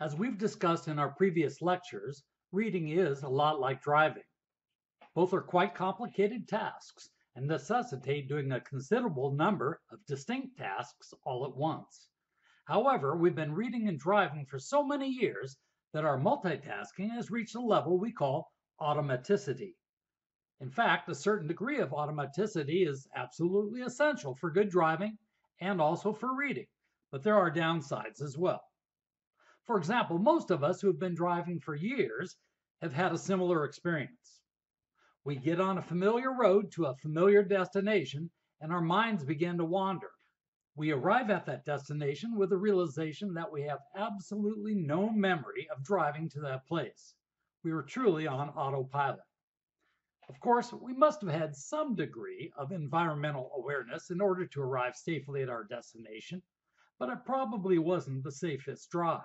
As we've discussed in our previous lectures, reading is a lot like driving. Both are quite complicated tasks and necessitate doing a considerable number of distinct tasks all at once. However, we've been reading and driving for so many years that our multitasking has reached a level we call automaticity. In fact, a certain degree of automaticity is absolutely essential for good driving and also for reading, but there are downsides as well. For example, most of us who have been driving for years have had a similar experience. We get on a familiar road to a familiar destination and our minds begin to wander. We arrive at that destination with the realization that we have absolutely no memory of driving to that place. We were truly on autopilot. Of course, we must have had some degree of environmental awareness in order to arrive safely at our destination, but it probably wasn't the safest drive.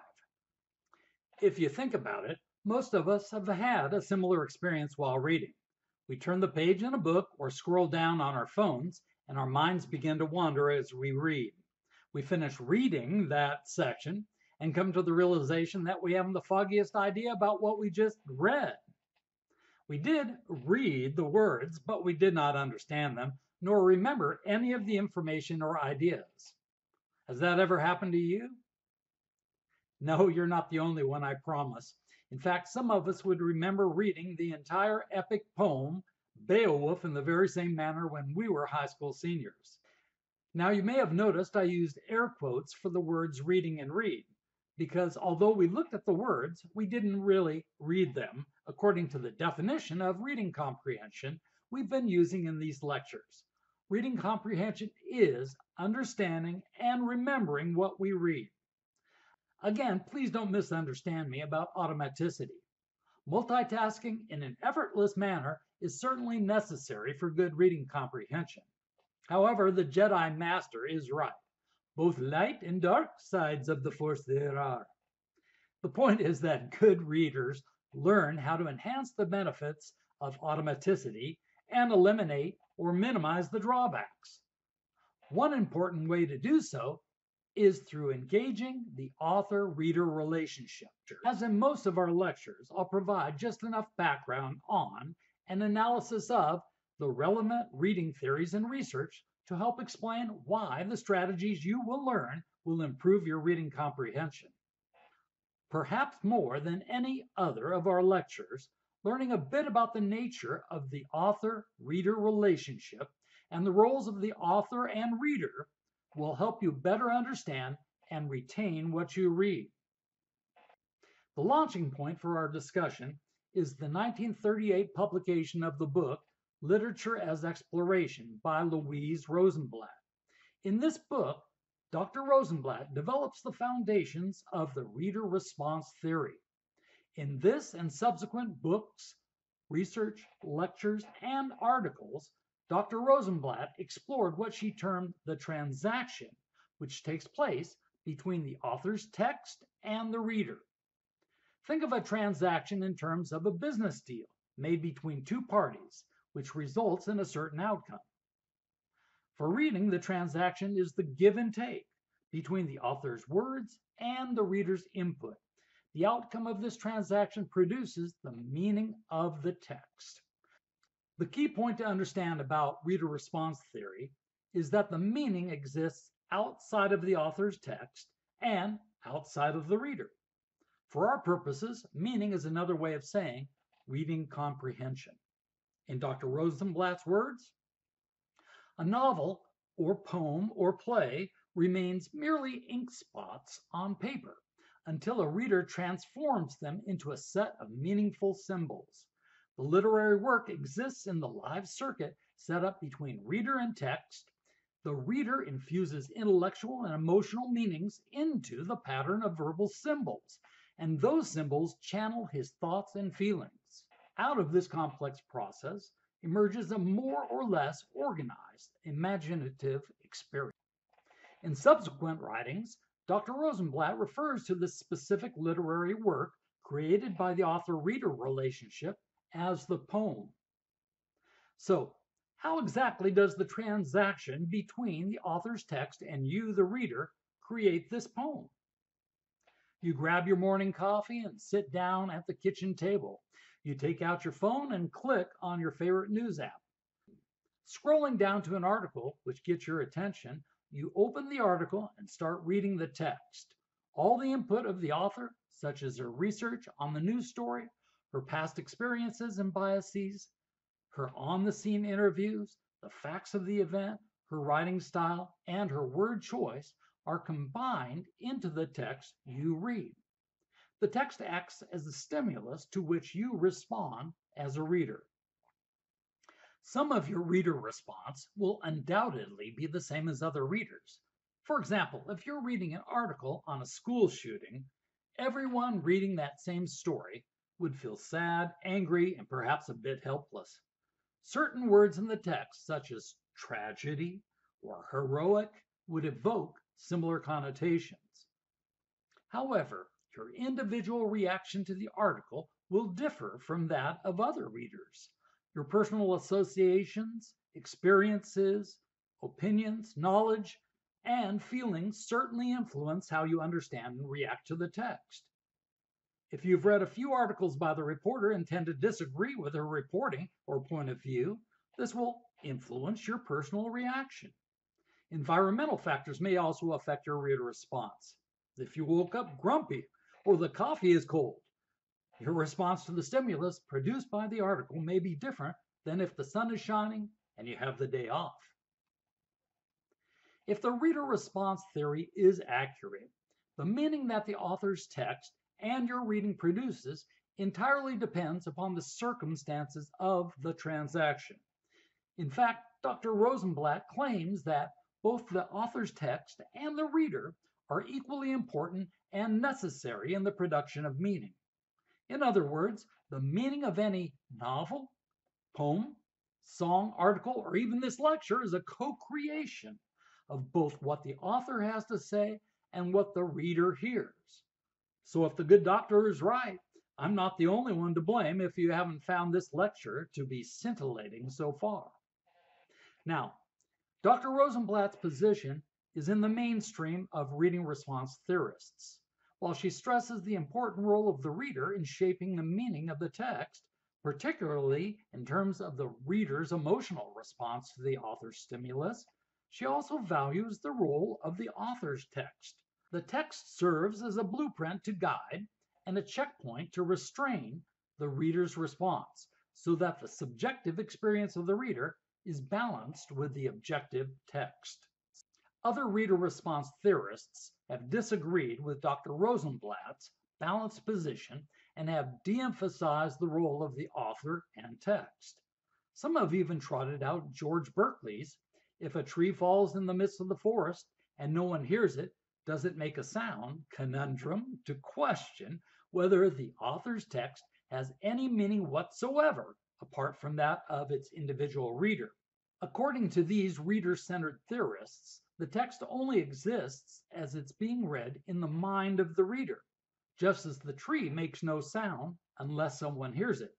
If you think about it, most of us have had a similar experience while reading. We turn the page in a book or scroll down on our phones, and our minds begin to wander as we read. We finish reading that section and come to the realization that we haven't the foggiest idea about what we just read. We did read the words, but we did not understand them, nor remember any of the information or ideas. Has that ever happened to you? No, you're not the only one, I promise. In fact, some of us would remember reading the entire epic poem, Beowulf, in the very same manner when we were high school seniors. Now, you may have noticed I used air quotes for the words reading and read, because although we looked at the words, we didn't really read them according to the definition of reading comprehension we've been using in these lectures. Reading comprehension is understanding and remembering what we read. Again, please don't misunderstand me about automaticity. Multitasking in an effortless manner is certainly necessary for good reading comprehension. However, the Jedi Master is right. Both light and dark sides of the Force there are. The point is that good readers learn how to enhance the benefits of automaticity and eliminate or minimize the drawbacks. One important way to do so is through engaging the author-reader relationship. As in most of our lectures, I'll provide just enough background on and analysis of the relevant reading theories and research to help explain why the strategies you will learn will improve your reading comprehension. Perhaps more than any other of our lectures, learning a bit about the nature of the author-reader relationship and the roles of the author and reader will help you better understand and retain what you read. The launching point for our discussion is the 1938 publication of the book Literature as Exploration by Louise Rosenblatt. In this book, Dr. Rosenblatt develops the foundations of the reader response theory. In this and subsequent books, research, lectures, and articles, Dr. Rosenblatt explored what she termed the transaction, which takes place between the author's text and the reader. Think of a transaction in terms of a business deal made between two parties, which results in a certain outcome. For reading, the transaction is the give and take between the author's words and the reader's input. The outcome of this transaction produces the meaning of the text. The key point to understand about reader response theory is that the meaning exists outside of the author's text and outside of the reader. For our purposes, meaning is another way of saying reading comprehension. In Dr. Rosenblatt's words, a novel or poem or play remains merely ink spots on paper until a reader transforms them into a set of meaningful symbols. The literary work exists in the live circuit set up between reader and text. The reader infuses intellectual and emotional meanings into the pattern of verbal symbols, and those symbols channel his thoughts and feelings. Out of this complex process emerges a more or less organized, imaginative experience. In subsequent writings, Dr. Rosenblatt refers to this specific literary work created by the author-reader relationship as the poem. So how exactly does the transaction between the author's text and you, the reader, create this poem? You grab your morning coffee and sit down at the kitchen table. You take out your phone and click on your favorite news app. Scrolling down to an article which gets your attention, you open the article and start reading the text. All the input of the author, such as her research on the news story, her past experiences and biases, her on the scene interviews, the facts of the event, her writing style, and her word choice are combined into the text you read. The text acts as a stimulus to which you respond as a reader. Some of your reader response will undoubtedly be the same as other readers. For example, if you're reading an article on a school shooting, everyone reading that same story would feel sad, angry, and perhaps a bit helpless. Certain words in the text, such as tragedy or heroic, would evoke similar connotations. However, your individual reaction to the article will differ from that of other readers. Your personal associations, experiences, opinions, knowledge, and feelings certainly influence how you understand and react to the text. If you've read a few articles by the reporter and tend to disagree with her reporting or point of view, this will influence your personal reaction. Environmental factors may also affect your reader response. If you woke up grumpy or the coffee is cold, your response to the stimulus produced by the article may be different than if the sun is shining and you have the day off. If the reader response theory is accurate, the meaning that the author's text and your reading produces entirely depends upon the circumstances of the transaction. In fact, Dr. Rosenblatt claims that both the author's text and the reader are equally important and necessary in the production of meaning. In other words, the meaning of any novel, poem, song, article, or even this lecture is a co creation of both what the author has to say and what the reader hears. So if the good doctor is right, I'm not the only one to blame if you haven't found this lecture to be scintillating so far. Now, Dr. Rosenblatt's position is in the mainstream of reading response theorists. While she stresses the important role of the reader in shaping the meaning of the text, particularly in terms of the reader's emotional response to the author's stimulus, she also values the role of the author's text. The text serves as a blueprint to guide and a checkpoint to restrain the reader's response so that the subjective experience of the reader is balanced with the objective text. Other reader response theorists have disagreed with Dr. Rosenblatt's balanced position and have de emphasized the role of the author and text. Some have even trotted out George Berkeley's If a tree falls in the midst of the forest and no one hears it, does it make a sound conundrum to question whether the author's text has any meaning whatsoever apart from that of its individual reader. According to these reader centered theorists, the text only exists as it's being read in the mind of the reader, just as the tree makes no sound unless someone hears it.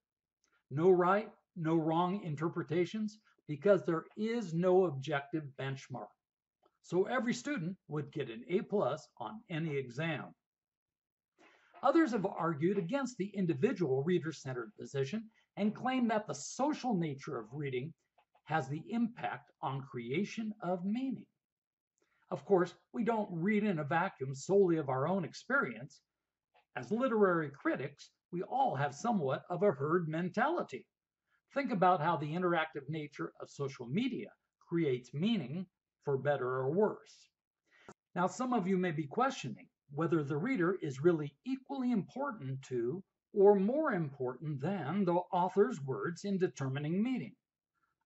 No right, no wrong interpretations because there is no objective benchmark. So every student would get an A plus on any exam. Others have argued against the individual reader centered position and claim that the social nature of reading has the impact on creation of meaning. Of course, we don't read in a vacuum solely of our own experience. As literary critics, we all have somewhat of a herd mentality. Think about how the interactive nature of social media creates meaning for better or worse. Now, some of you may be questioning whether the reader is really equally important to or more important than the author's words in determining meaning.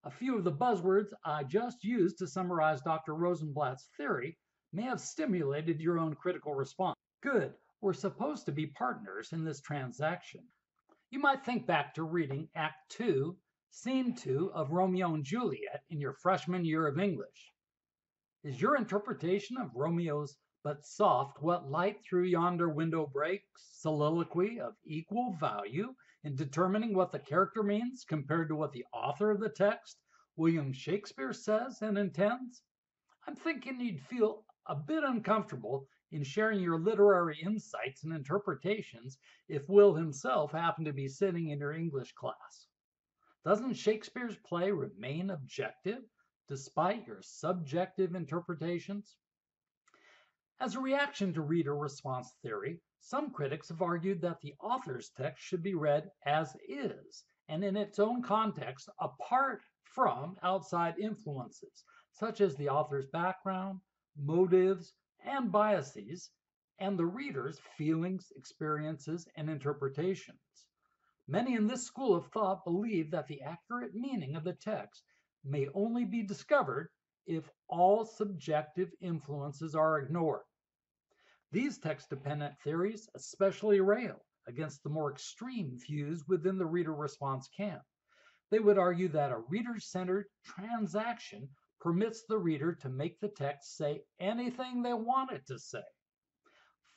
A few of the buzzwords I just used to summarize Dr. Rosenblatt's theory may have stimulated your own critical response. Good, we're supposed to be partners in this transaction. You might think back to reading Act 2, Scene 2 of Romeo and Juliet in your freshman year of English. Is your interpretation of Romeo's but soft what light through yonder window breaks soliloquy of equal value in determining what the character means compared to what the author of the text, William Shakespeare, says and intends, I'm thinking you'd feel a bit uncomfortable in sharing your literary insights and interpretations if Will himself happened to be sitting in your English class? Doesn't Shakespeare's play remain objective despite your subjective interpretations? As a reaction to reader response theory, some critics have argued that the author's text should be read as is and in its own context apart from outside influences, such as the author's background, motives, and biases, and the reader's feelings, experiences, and interpretations. Many in this school of thought believe that the accurate meaning of the text may only be discovered if all subjective influences are ignored. These text-dependent theories especially rail against the more extreme views within the reader response camp. They would argue that a reader-centered transaction permits the reader to make the text say anything they want it to say.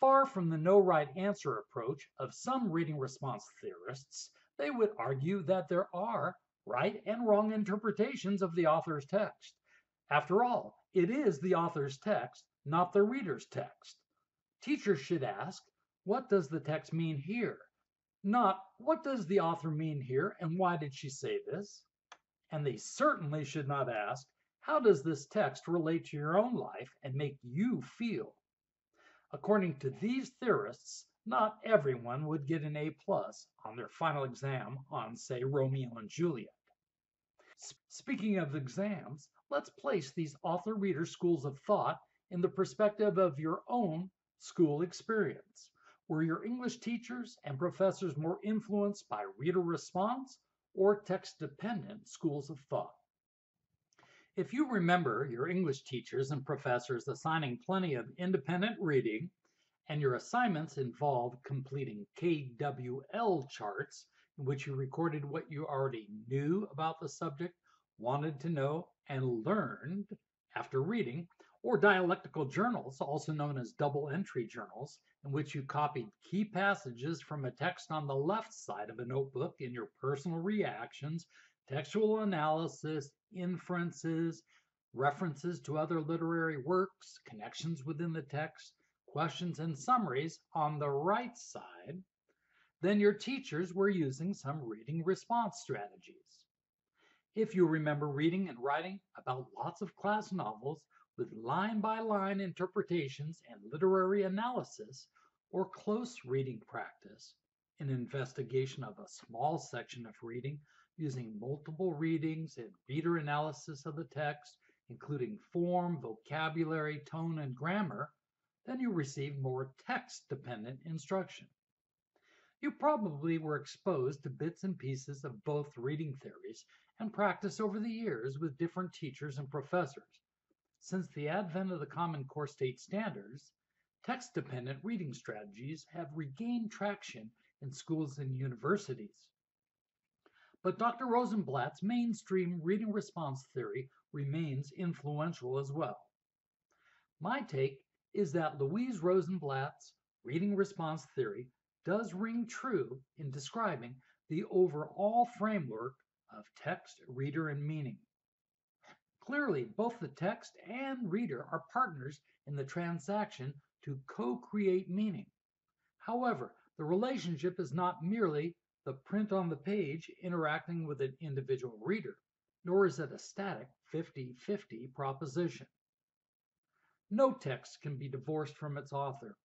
Far from the no right answer approach of some reading response theorists, they would argue that there are right and wrong interpretations of the author's text. After all, it is the author's text, not the reader's text. Teachers should ask, what does the text mean here? Not, what does the author mean here and why did she say this? And they certainly should not ask, how does this text relate to your own life and make you feel? According to these theorists, not everyone would get an A plus on their final exam on, say, Romeo and Juliet. Speaking of exams, let's place these author-reader schools of thought in the perspective of your own school experience. Were your English teachers and professors more influenced by reader response or text-dependent schools of thought? If you remember your English teachers and professors assigning plenty of independent reading and your assignments involved completing KWL charts in which you recorded what you already knew about the subject, wanted to know, and learned after reading, or dialectical journals, also known as double entry journals, in which you copied key passages from a text on the left side of a notebook in your personal reactions, textual analysis, inferences, references to other literary works, connections within the text, questions and summaries on the right side, then your teachers were using some reading response strategies. If you remember reading and writing about lots of class novels with line by line interpretations and literary analysis, or close reading practice, an investigation of a small section of reading using multiple readings and reader analysis of the text, including form, vocabulary, tone, and grammar, then you receive more text-dependent instruction. You probably were exposed to bits and pieces of both reading theories and practice over the years with different teachers and professors. Since the advent of the Common Core State Standards, text-dependent reading strategies have regained traction in schools and universities. But Dr. Rosenblatt's mainstream reading response theory remains influential as well. My take is that Louise Rosenblatt's reading response theory does ring true in describing the overall framework of text, reader, and meaning. Clearly, both the text and reader are partners in the transaction to co-create meaning. However, the relationship is not merely the print on the page interacting with an individual reader, nor is it a static 50-50 proposition. No text can be divorced from its author.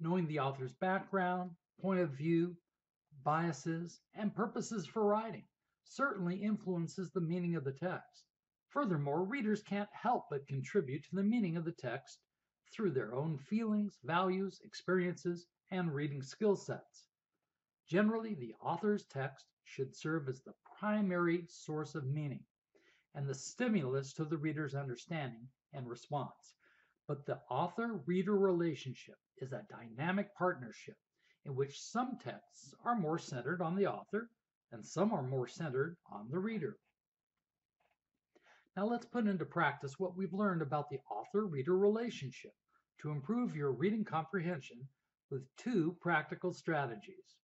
Knowing the author's background, point of view, biases, and purposes for writing certainly influences the meaning of the text. Furthermore, readers can't help but contribute to the meaning of the text through their own feelings, values, experiences, and reading skill sets. Generally, the author's text should serve as the primary source of meaning and the stimulus to the reader's understanding and response. But the author-reader relationship is a dynamic partnership in which some texts are more centered on the author and some are more centered on the reader. Now let's put into practice what we've learned about the author-reader relationship to improve your reading comprehension with two practical strategies.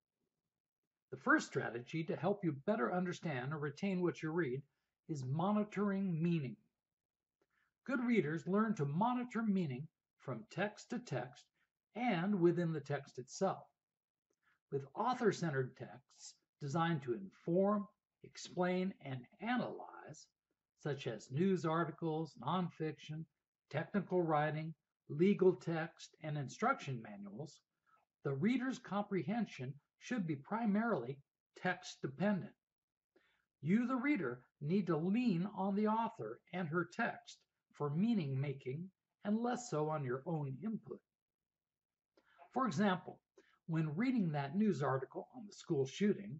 The first strategy to help you better understand or retain what you read is monitoring meaning. Good readers learn to monitor meaning from text to text and within the text itself. With author centered texts designed to inform, explain, and analyze, such as news articles, nonfiction, technical writing, legal text, and instruction manuals, the reader's comprehension should be primarily text dependent. You, the reader, need to lean on the author and her text for meaning making and less so on your own input. For example, when reading that news article on the school shooting,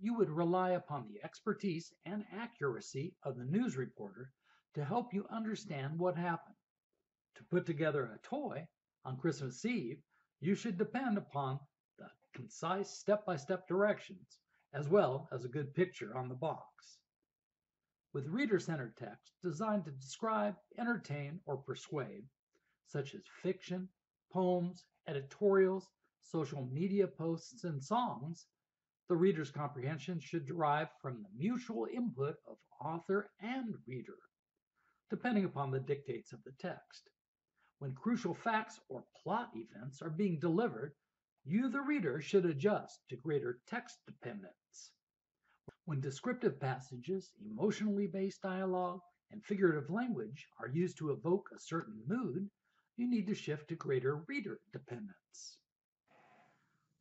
you would rely upon the expertise and accuracy of the news reporter to help you understand what happened. To put together a toy on Christmas Eve, you should depend upon the concise step by step directions as well as a good picture on the box. With reader centered text designed to describe, entertain, or persuade, such as fiction, poems, editorials, social media posts, and songs, the reader's comprehension should derive from the mutual input of author and reader, depending upon the dictates of the text. When crucial facts or plot events are being delivered, you, the reader, should adjust to greater text dependence. When descriptive passages, emotionally based dialogue, and figurative language are used to evoke a certain mood, you need to shift to greater reader dependence.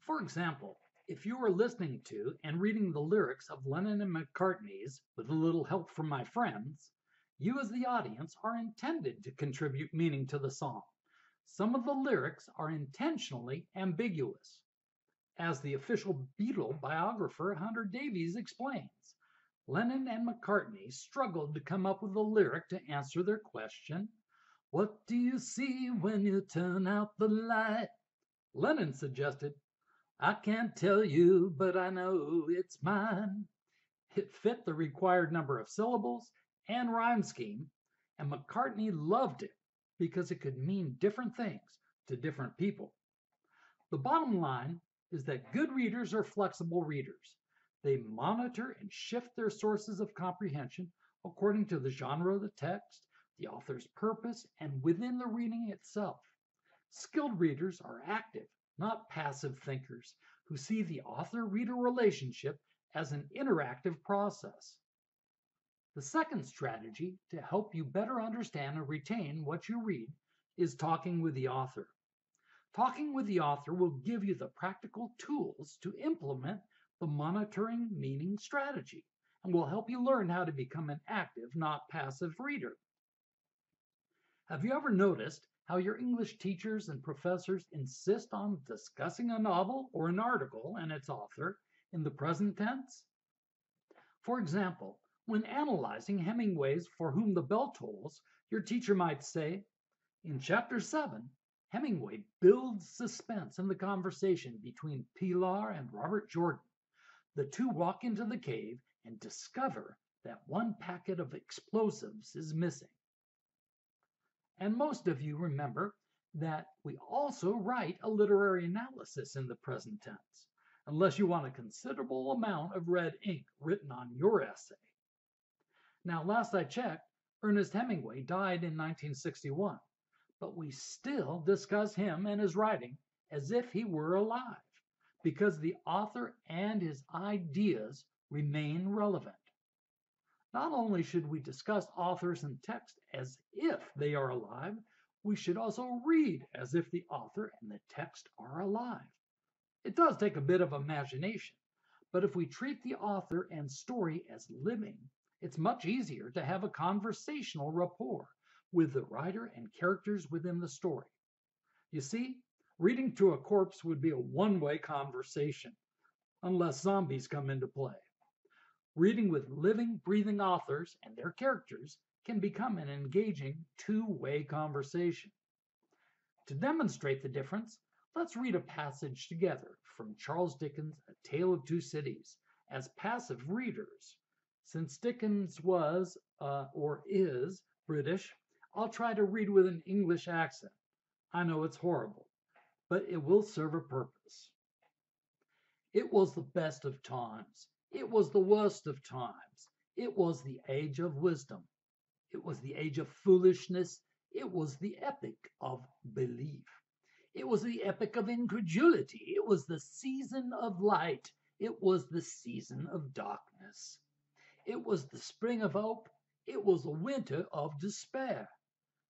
For example, if you are listening to and reading the lyrics of Lennon and McCartney's With a Little Help from My Friends, you as the audience are intended to contribute meaning to the song. Some of the lyrics are intentionally ambiguous. As the official Beatle biographer Hunter Davies explains, Lennon and McCartney struggled to come up with a lyric to answer their question What do you see when you turn out the light? Lennon suggested, I can't tell you, but I know it's mine. It fit the required number of syllables and rhyme scheme, and McCartney loved it because it could mean different things to different people. The bottom line is that good readers are flexible readers. They monitor and shift their sources of comprehension according to the genre of the text, the author's purpose, and within the reading itself. Skilled readers are active, not passive thinkers who see the author reader relationship as an interactive process. The second strategy to help you better understand and retain what you read is talking with the author. Talking with the author will give you the practical tools to implement the monitoring meaning strategy and will help you learn how to become an active, not passive reader. Have you ever noticed how your English teachers and professors insist on discussing a novel or an article and its author in the present tense? For example, when analyzing Hemingway's For Whom the Bell Tolls, your teacher might say, in chapter 7, Hemingway builds suspense in the conversation between Pilar and Robert Jordan. The two walk into the cave and discover that one packet of explosives is missing. And most of you remember that we also write a literary analysis in the present tense, unless you want a considerable amount of red ink written on your essay. Now, last I checked, Ernest Hemingway died in 1961 but we still discuss him and his writing as if he were alive because the author and his ideas remain relevant. Not only should we discuss authors and text as if they are alive, we should also read as if the author and the text are alive. It does take a bit of imagination, but if we treat the author and story as living, it's much easier to have a conversational rapport with the writer and characters within the story. You see, reading to a corpse would be a one way conversation, unless zombies come into play. Reading with living, breathing authors and their characters can become an engaging two way conversation. To demonstrate the difference, let's read a passage together from Charles Dickens' A Tale of Two Cities as passive readers. Since Dickens was, uh, or is, British, I'll try to read with an English accent. I know it's horrible, but it will serve a purpose. It was the best of times. It was the worst of times. It was the age of wisdom. It was the age of foolishness. It was the epoch of belief. It was the epoch of incredulity. It was the season of light. It was the season of darkness. It was the spring of hope. It was the winter of despair.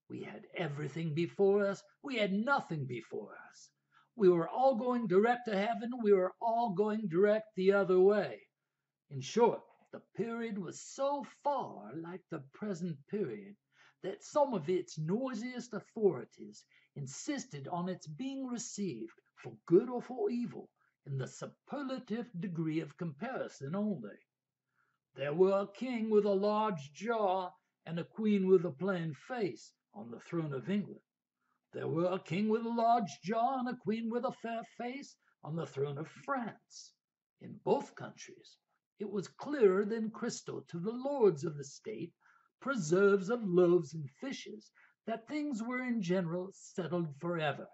We had everything before us. We had nothing before us. We were all going direct to heaven. We were all going direct the other way. In short, the period was so far like the present period that some of its noisiest authorities insisted on its being received, for good or for evil, in the superlative degree of comparison only. There were a king with a large jaw and a queen with a plain face on the throne of England. There were a king with a large jaw and a queen with a fair face on the throne of France. In both countries, it was clearer than crystal to the lords of the state, preserves of loaves and fishes, that things were in general settled forever.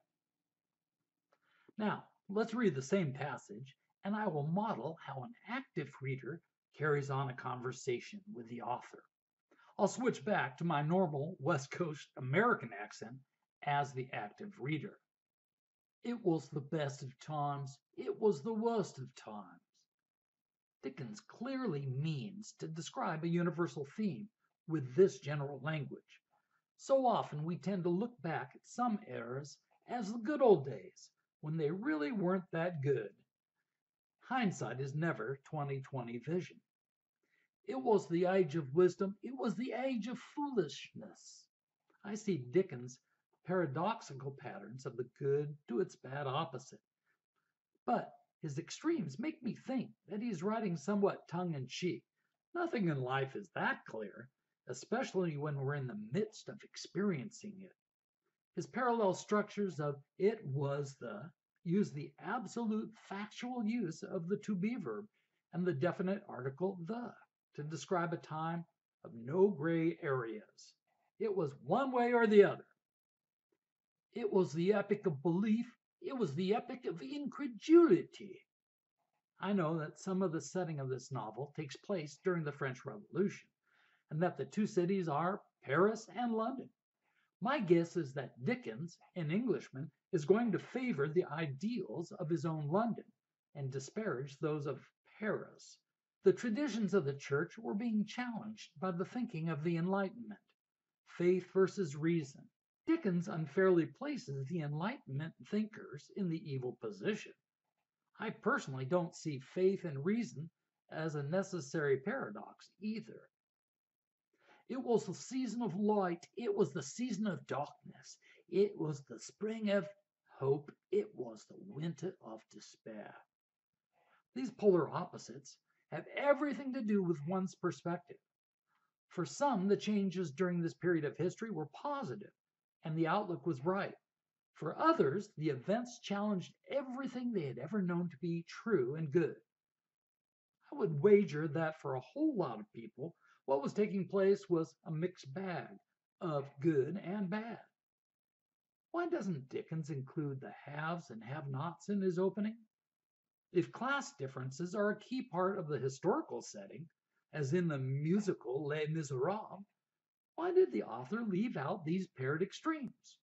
Now, let's read the same passage, and I will model how an active reader carries on a conversation with the author. I'll switch back to my normal West Coast American accent as the active reader. It was the best of times, it was the worst of times. Dickens clearly means to describe a universal theme with this general language. So often we tend to look back at some eras as the good old days when they really weren't that good. Hindsight is never 2020 vision. It was the age of wisdom, it was the age of foolishness. I see Dickens' paradoxical patterns of the good to its bad opposite. But his extremes make me think that he's writing somewhat tongue in cheek. Nothing in life is that clear, especially when we're in the midst of experiencing it. His parallel structures of it was the use the absolute factual use of the to be verb and the definite article the to describe a time of no gray areas. It was one way or the other. It was the epic of belief. It was the epic of incredulity. I know that some of the setting of this novel takes place during the French Revolution and that the two cities are Paris and London. My guess is that Dickens, an Englishman, is going to favor the ideals of his own London and disparage those of Paris. The traditions of the church were being challenged by the thinking of the Enlightenment. Faith versus reason. Dickens unfairly places the Enlightenment thinkers in the evil position. I personally don't see faith and reason as a necessary paradox either. It was the season of light. It was the season of darkness. It was the spring of hope. It was the winter of despair. These polar opposites have everything to do with one's perspective. For some, the changes during this period of history were positive and the outlook was bright. For others, the events challenged everything they had ever known to be true and good. I would wager that for a whole lot of people, what was taking place was a mixed bag of good and bad. Why doesn't Dickens include the haves and have nots in his opening? If class differences are a key part of the historical setting, as in the musical Les Miserables, why did the author leave out these paired extremes?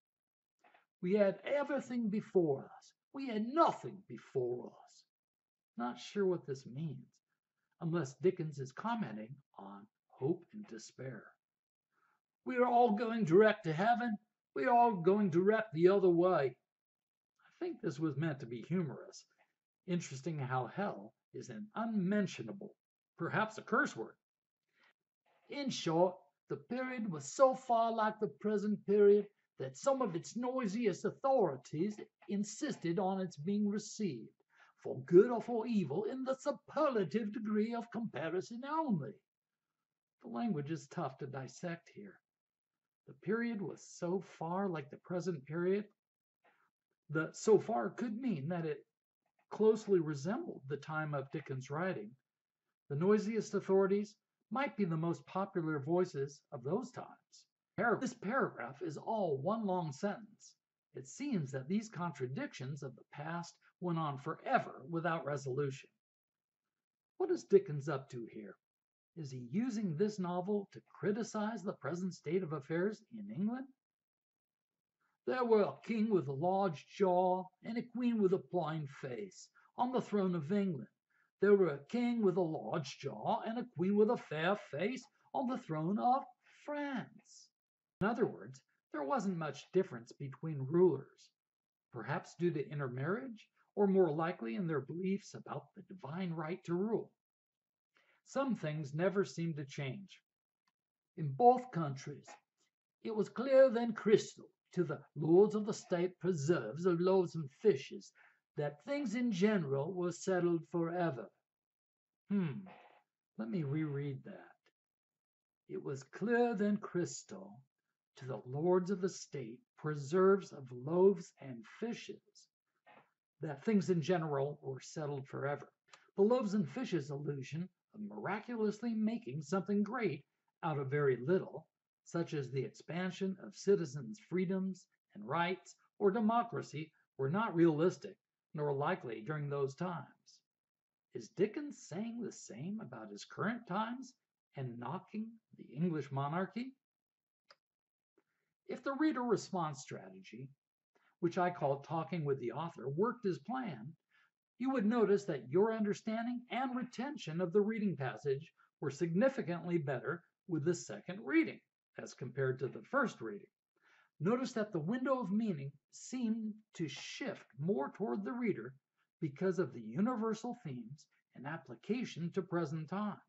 We had everything before us. We had nothing before us. Not sure what this means, unless Dickens is commenting on hope and despair. We are all going direct to heaven. We are all going direct the other way. I think this was meant to be humorous. Interesting how hell is an unmentionable, perhaps a curse word. In short, the period was so far like the present period that some of its noisiest authorities insisted on its being received, for good or for evil, in the superlative degree of comparison only. The language is tough to dissect here. The period was so far like the present period. The so far could mean that it closely resembled the time of Dickens' writing. The noisiest authorities might be the most popular voices of those times. This paragraph is all one long sentence. It seems that these contradictions of the past went on forever without resolution. What is Dickens up to here? Is he using this novel to criticize the present state of affairs in England? There were a king with a large jaw and a queen with a plain face on the throne of England. There were a king with a large jaw and a queen with a fair face on the throne of France. In other words, there wasn't much difference between rulers, perhaps due to intermarriage, or more likely in their beliefs about the divine right to rule. Some things never seem to change. In both countries, it was clearer than crystal to the lords of the state preserves of loaves and fishes that things in general were settled forever. Hmm, let me reread that. It was clearer than crystal to the lords of the state preserves of loaves and fishes that things in general were settled forever. The loaves and fishes illusion of miraculously making something great out of very little, such as the expansion of citizens' freedoms and rights or democracy, were not realistic nor likely during those times. Is Dickens saying the same about his current times and knocking the English monarchy? If the reader response strategy, which I call talking with the author, worked as planned, you would notice that your understanding and retention of the reading passage were significantly better with the second reading as compared to the first reading. Notice that the window of meaning seemed to shift more toward the reader because of the universal themes and application to present times.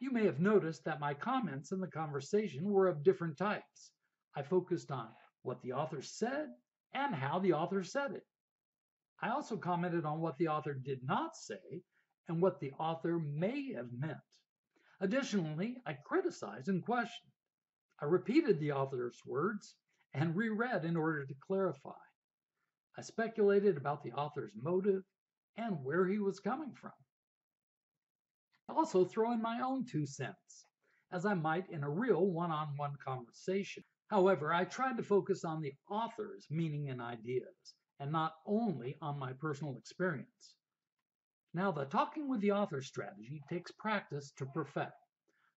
You may have noticed that my comments in the conversation were of different types. I focused on what the author said and how the author said it. I also commented on what the author did not say and what the author may have meant. Additionally, I criticized and questioned. I repeated the author's words and reread in order to clarify. I speculated about the author's motive and where he was coming from. I also throw in my own two cents, as I might in a real one on one conversation. However, I tried to focus on the author's meaning and ideas, and not only on my personal experience. Now, the talking with the author strategy takes practice to perfect.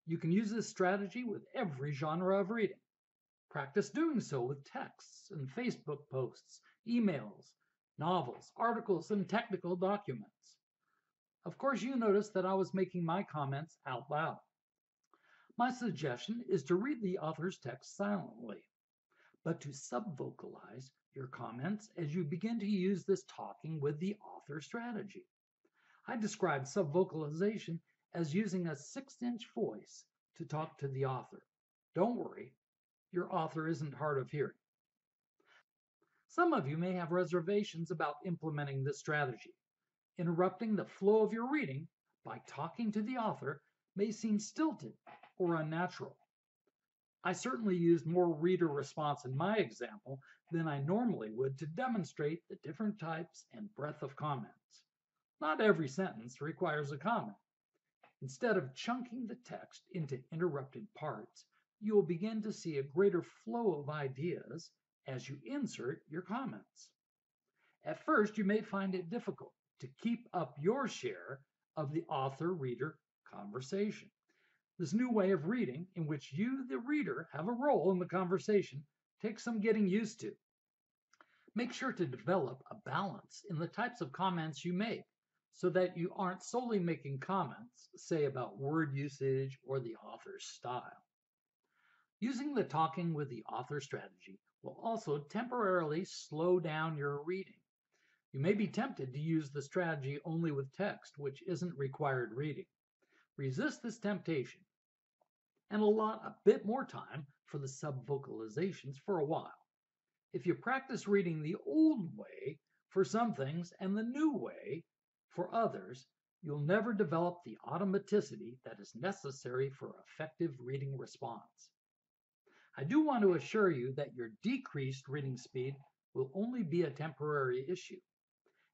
You can use this strategy with every genre of reading. Practice doing so with texts and Facebook posts, emails, novels, articles, and technical documents. Of course, you noticed that I was making my comments out loud. My suggestion is to read the author's text silently, but to subvocalize your comments as you begin to use this talking with the author strategy. I describe subvocalization as using a six inch voice to talk to the author. Don't worry, your author isn't hard of hearing. Some of you may have reservations about implementing this strategy. Interrupting the flow of your reading by talking to the author may seem stilted or unnatural. I certainly used more reader response in my example than I normally would to demonstrate the different types and breadth of comments. Not every sentence requires a comment. Instead of chunking the text into interrupted parts, you will begin to see a greater flow of ideas as you insert your comments. At first, you may find it difficult to keep up your share of the author reader conversation. This new way of reading, in which you, the reader, have a role in the conversation, takes some getting used to. Make sure to develop a balance in the types of comments you make so that you aren't solely making comments, say about word usage or the author's style. Using the talking with the author strategy will also temporarily slow down your reading. You may be tempted to use the strategy only with text, which isn't required reading. Resist this temptation and allot a bit more time for the subvocalizations for a while. If you practice reading the old way for some things and the new way for others, you'll never develop the automaticity that is necessary for effective reading response. I do want to assure you that your decreased reading speed will only be a temporary issue.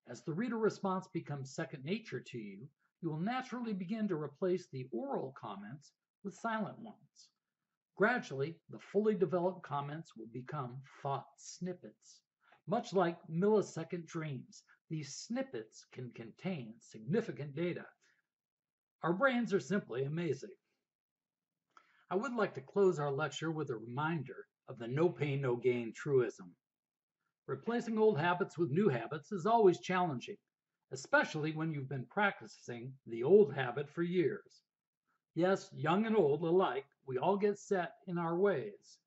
As the reader response becomes second nature to you, you will naturally begin to replace the oral comments with silent ones. Gradually, the fully developed comments will become thought snippets. Much like millisecond dreams, these snippets can contain significant data. Our brains are simply amazing. I would like to close our lecture with a reminder of the no pain, no gain truism. Replacing old habits with new habits is always challenging, especially when you've been practicing the old habit for years. Yes, young and old alike, we all get set in our ways.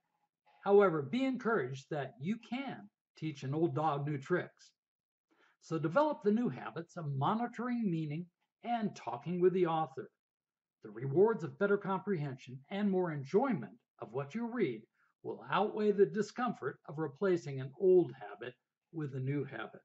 However, be encouraged that you can teach an old dog new tricks. So develop the new habits of monitoring meaning and talking with the author. The rewards of better comprehension and more enjoyment of what you read will outweigh the discomfort of replacing an old habit with a new habit.